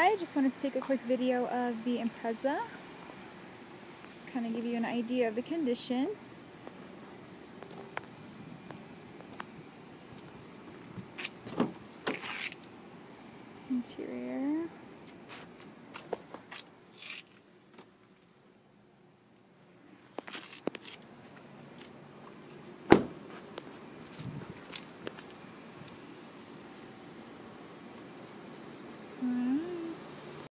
Hi, I just wanted to take a quick video of the Impreza. Just kind of give you an idea of the condition. Interior.